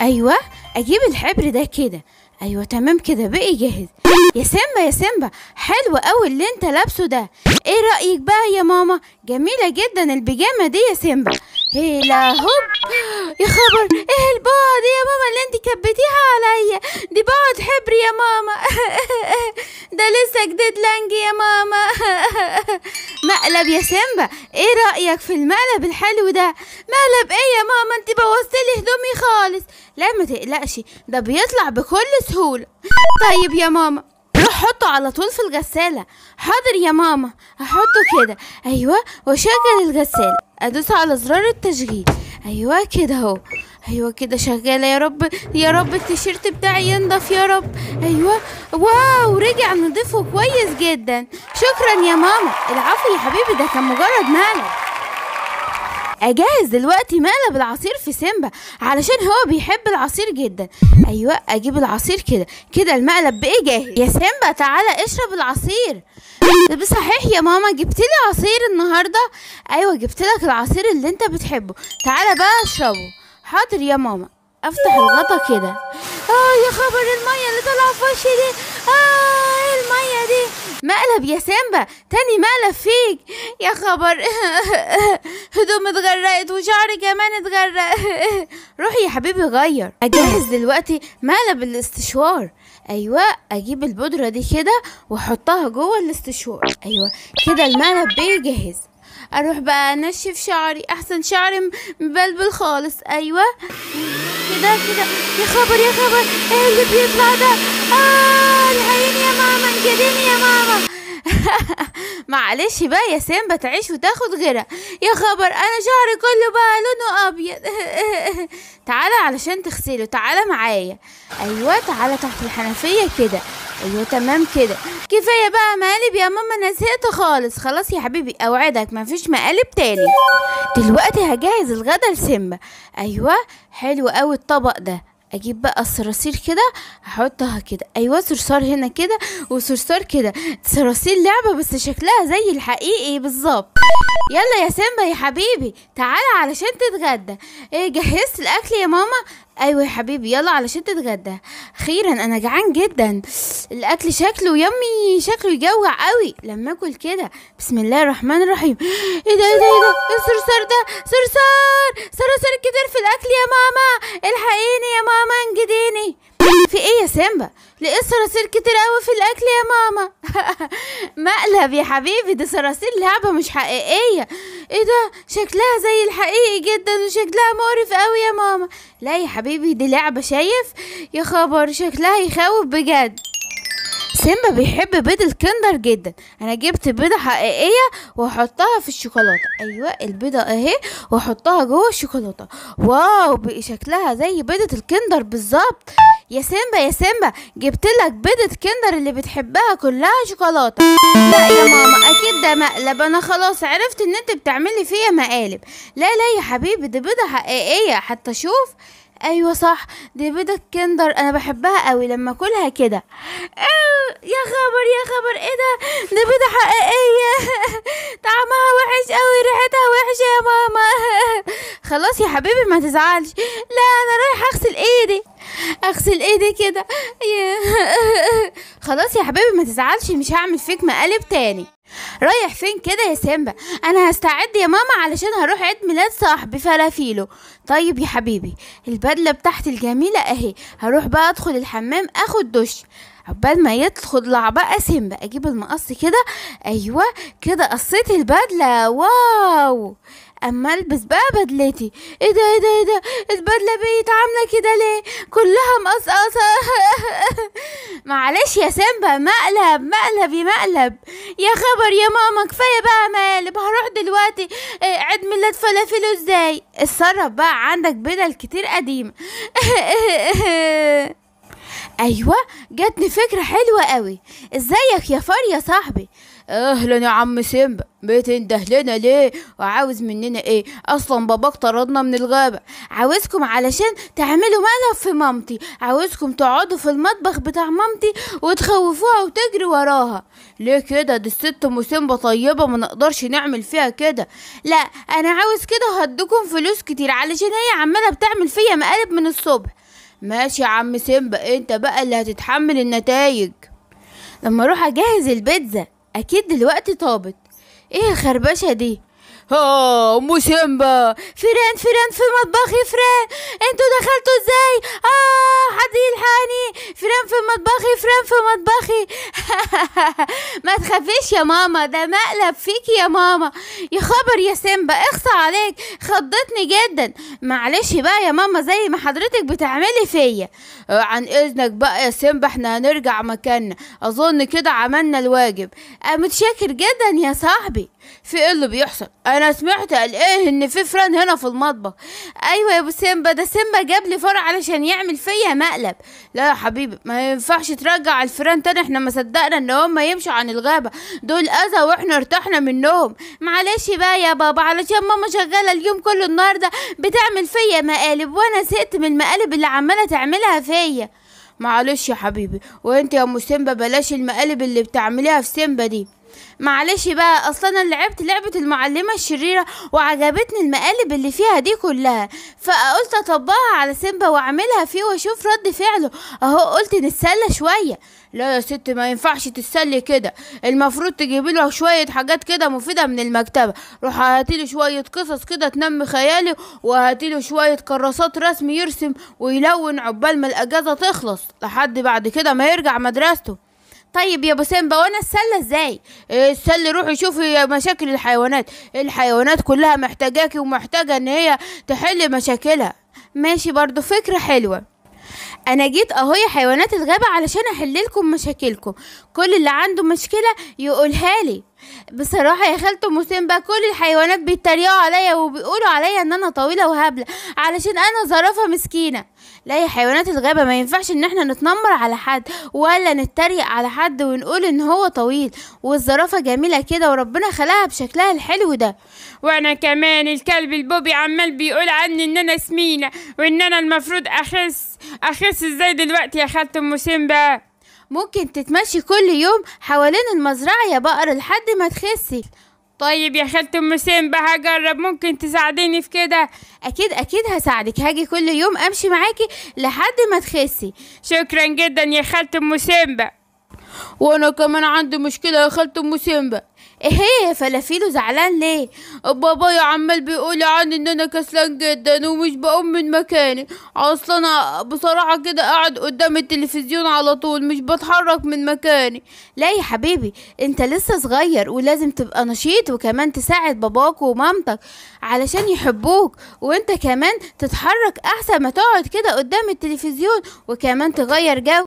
أيوه أجيب الحبر ده كده. أيوه تمام كده بقي جاهز. يا سيمبا يا سيمبا حلو قوي اللي أنت لابسه ده. إيه رأيك بقى يا ماما؟ جميلة جدا البيجامة دي يا سيمبا. هيلا هوب. يا خبر إيه البعد يا ماما اللي أنت كبتيها عليا؟ دي بعد حبر يا ماما. ده لسه جديد لانج يا ماما. مقلب يا سيمبا إيه رأيك في المقلب الحلو ده؟ مقلب إيه يا ماما؟ انت بوظتلي هدومي خالص. لا ما تقلقش ده بيطلع بكل سهولة. طيب يا ماما روح حطه على طول في الغسالة. حاضر يا ماما هحطه كده. أيوه واشغل الغسالة. ادوس على زرار التشغيل. أيوه كده اهو. أيوه كده شغالة يا رب. يا رب التيشيرت بتاعي ينضف يا رب. أيوه. واو رجع نضيفه كويس جدا. شكرا يا ماما. العفو يا حبيبي ده كان مجرد مقلب. أجهز دلوقتي مقلب العصير في سيمبا علشان هو بيحب العصير جدا. أيوه أجيب العصير كده. كده المقلب بقى جاهز. يا سيمبا تعالى اشرب العصير. صحيح يا ماما جبت لي عصير النهارده؟ أيوه جبت لك العصير اللي انت بتحبه. تعالى بقى اشربه. حاضر يا ماما. أفتح الغطا كده. آه يا خبر المية اللي طالعة في وشي دي. آه إيه المية دي؟ مقلب يا سيمبا. تاني مقلب فيك. يا خبر. هدوم اتغرقت وشعري كمان اتغرق. روحي يا حبيبي غير. أجهز دلوقتي مقلب الاستشوار. أيوه أجيب البودرة دي كده وأحطها جوه الاستشوار. أيوه كده المقلب بيجهز. أروح بقى أنشف شعري أحسن شعري مبلبل خالص. أيوه. كده كده. يا خبر يا خبر. إيه اللي بيطلع ده؟ آه العين يا ماما انجديني يا ماما. معلش بقى يا سيمبا تعيش وتاخد غيرها. يا خبر أنا شعري كله بقى لونه أبيض. تعالى علشان تغسله تعالى معايا. أيوه تعالى تحت الحنفية كده. أيوه تمام كده. كفاية بقى مقالب يا ماما أنا زهقت خالص. خلاص يا حبيبي أوعدك مفيش مقالب تاني. دلوقتي هجهز الغدا لسيمبا. أيوه حلو قوي الطبق ده. أجيب بقى الصراصير كده أحطها كده. أيوه صرصار هنا كده وصرصار كده. صراصير لعبة بس شكلها زي الحقيقي بالظبط. يلا يا سيمبا يا حبيبي تعالى علشان تتغدى. إيه جهزت الأكل يا ماما؟ أيوه يا حبيبي يلا علشان تتغدى. أخيرا أنا جعان جدا. الأكل شكله يمي شكله يجوع قوي. لما آكل كده بسم الله الرحمن الرحيم. إيه ده إيه ده إيه ده إيه الصرصار ده صرصار صراصير كتير في الأكل يا ماما. إلحقيني يا ماما انجديني. في إيه يا سيمبا؟ ليه صراصير كتير قوي في الأكل يا ماما. مقلب يا حبيبي دي صراصير لعبة مش حقيقية. إيه ده؟ شكلها زي الحقيقي جدا وشكلها مقرف قوي يا ماما. لا يا حبيبي دي لعبة شايف؟ يا خبر شكلها يخوف بجد. سيمبا بيحب بيض الكندر جدا. أنا جبت بيضة حقيقية وأحطها في الشوكولاتة. أيوه البيضة أهي وأحطها جوه الشوكولاتة. wow بقى شكلها زي بيضة الكندر بالظبط. يا سيمبا يا سيمبا جبت لك بيضة كندر اللي بتحبها كلها شوكولاتة. لا يا ماما أكيد ده مقلب. أنا خلاص عرفت إن أنت بتعملي فيا مقالب. لا لا يا حبيبي دي بيضة حقيقية. حتى شوف. أيوه صح دي بيضة كندر. أنا بحبها قوي لما أكلها كده. يا خبر يا خبر إيه ده؟ دي بيضة حقيقية. طعمها وحش قوي ريحتها وحشة يا ماما. خلاص يا حبيبي ما تزعلش. لا أنا رايح أغسل إيدي. أغسل إيدي كده. خلاص يا حبيبي ما تزعلش مش هعمل فيك مقالب تاني. رايح فين كده يا سيمبا؟ أنا هستعد يا ماما علشان هروح عيد ميلاد صاحبي فلافيلو طيب يا حبيبي البدلة بتاعتي الجميلة أهي. هروح بقى أدخل الحمام آخد دش. عقبال ما يطلع بقى سيمبا. أجيب المقص كده. أيوه كده قصيت البدلة. واو! أما ألبس بقى بدلتي. إيه ده إيه ده إيه ده؟ البدلة بقت عاملة كده ليه؟ كلها مقصقصة. معلش يا سيمبا مقلب مقلب يا مقلب. يا خبر يا ماما كفاية بقى مقلب هروح دلوقتي. آه، عيد ميلاد فلافله إزاي؟ اتصرف بقى عندك بدل كتير قديمه أيوه جاتني فكرة حلوة قوي. إزيك يا فار يا صاحبي؟ أهلا يا عم سيمبا بتنده لنا ليه؟ وعاوز مننا إيه؟ أصلا باباك طردنا من الغابة. عاوزكم علشان تعملوا مقلب في مامتي. عاوزكم تقعدوا في المطبخ بتاع مامتي وتخوفوها وتجري وراها. ليه كده؟ دي الست أم سيمبا طيبة ما نقدرش نعمل فيها كده. لا أنا عاوز كده هديكم فلوس كتير علشان هي عمالة بتعمل فيا مقالب من الصبح. ماشي يا عم سيمبا أنت بقى اللي هتتحمل النتائج لما أروح أجهز البيتزا أكيد دلوقتي طابت. إيه الخربشه دي؟ ها أم سيمبا. فيران فيران في مطبخي فيران أنتوا دخلتوا إزاي؟ آه حد فيران في مطبخي فيران في مطبخي ما تخافيش يا ماما ده مقلب فيكي يا ماما. يا خبر يا سيمبا اخصى عليك. خضتني جدا. معلش بقى يا ماما زي ما حضرتك بتعملي فيا. عن إذنك بقى يا سيمبا إحنا هنرجع مكاننا. أظن كده عملنا الواجب. متشكر جدا يا صاحبي في إيه اللي بيحصل. أنا سمعت قال إيه إن في فران هنا في المطبخ. أيوه يا أبو سيمبا ده سيمبا جاب لي فرع علشان يعمل فيا مقلب. لا يا حبيبي ما ينفعش ترجع الفران تاني. إحنا ما صدقنا ان هم يمشوا عن الغابة. دول أذى وإحنا ارتحنا منهم. معلش بقى يا بابا علشان ماما شغالة اليوم كله النهارده بتعمل فيا مقالب وأنا زهقت من المقالب اللي عمالة تعملها فيا. معلش يا حبيبي وأنت يا أم سيمبا بلاش المقالب اللي بتعمليها في سيمبا دي. معلش بقى أصلا أنا لعبت لعبة المعلمة الشريرة وعجبتني المقالب اللي فيها دي كلها فقلت أطبقها على سيمبا وأعملها فيه وأشوف رد فعله. أهو قلت نتسلى شوية. لا يا ست ما ينفعش تتسلي كده. المفروض تجيبي له شوية حاجات كده مفيدة من المكتبة. روح هاتيله شوية قصص كده تنمي خيالي وهاتيله شوية كراسات رسم يرسم ويلون عقبال ما الأجازة تخلص لحد بعد كده ما يرجع مدرسته. طيب يا أبو سيمبا وأنا اتسلى إزاي؟ السلي روحي شوفي مشاكل الحيوانات. الحيوانات كلها محتاجاكي ومحتاجة إن هي تحل مشاكلها. ماشي برضو فكرة حلوة. أنا جيت أهو يا حيوانات الغابة علشان أحل لكم مشاكلكم. كل اللي عنده مشكلة يقولها لي. بصراحة يا خالته مسيمبا كل الحيوانات بيتريقوا عليا وبيقولوا عليا إن أنا طويلة وهبلة علشان أنا زرافة مسكينة. لا يا حيوانات الغابة ما ينفعش إن إحنا نتنمر على حد ولا نتريق على حد ونقول إن هو طويل والزرافة جميلة كده وربنا خلقها بشكلها الحلو ده. وأنا كمان الكلب البوبي عمال بيقول عني إن أنا سمينة وإن أنا المفروض أخس. اخس إزاي دلوقتي يا خالة أم سيمبا. ممكن تتمشي كل يوم حوالين المزرعة يا بقرة لحد ما تخسي. طيب يا خالة أم سيمبا هجرب. ممكن تساعديني في كده؟ أكيد أكيد هساعدك. هاجي كل يوم أمشي معاكي لحد ما تخسي. شكرا جدا يا خالة أم سيمبا. وأنا كمان عندي مشكلة يا خالة أم سيمبا. إيه هي؟ يا فلافيلو زعلان ليه؟ بابايا عمال بيقول عني إن أنا كسلان جدا ومش بقوم من مكاني. أصلا أنا بصراحة كده قاعد قدام التلفزيون على طول مش بتحرك من مكاني. لا يا حبيبي أنت لسه صغير ولازم تبقى نشيط وكمان تساعد باباك ومامتك علشان يحبوك. وأنت كمان تتحرك أحسن ما تقعد كده قدام التلفزيون وكمان تغير جو.